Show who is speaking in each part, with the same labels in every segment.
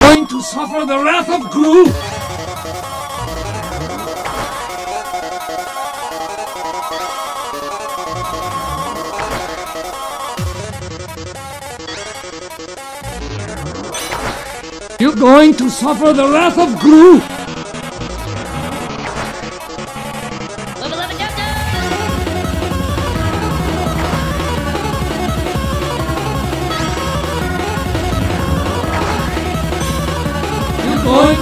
Speaker 1: Going to suffer the wrath of Gru! You're going to suffer the wrath of Gru!
Speaker 2: Level 11 jump jump!
Speaker 1: You're going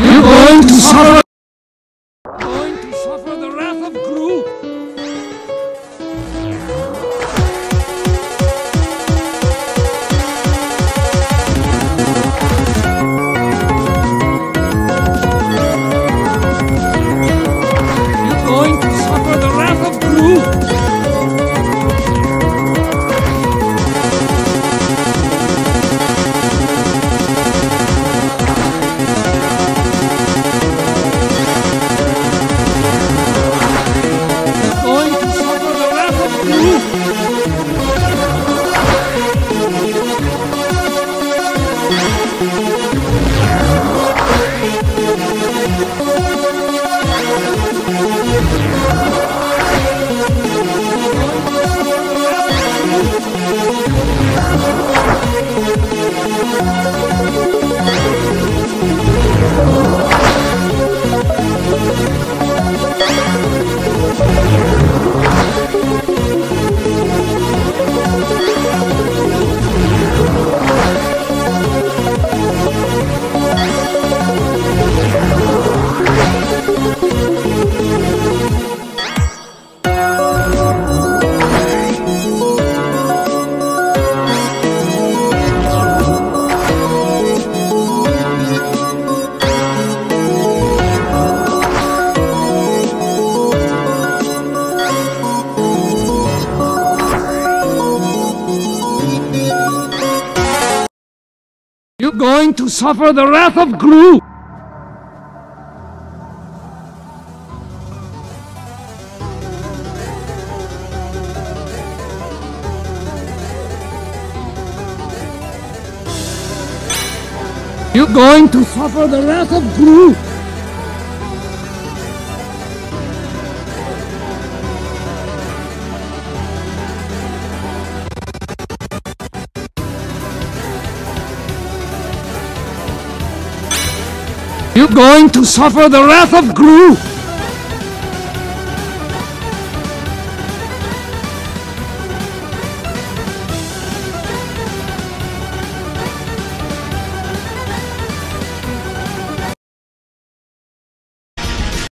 Speaker 1: You're going to suffer Oh, You're going to suffer the wrath of Gru! You're going to suffer the wrath of Gru! You're going to suffer the wrath of Gru!